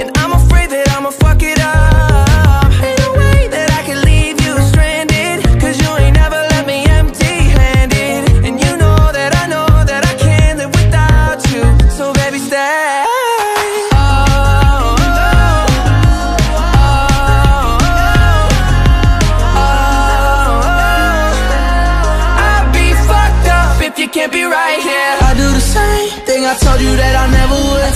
And I'm afraid that I'ma fuck it up. Ain't way that I can leave you stranded, 'cause you ain't never left me empty-handed, and you know that I know that I can't live without you. So baby, stay. I'd be fucked up if you can't be right here. I do the same thing I told you that I never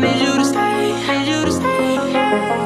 need you to stay, need you to stay.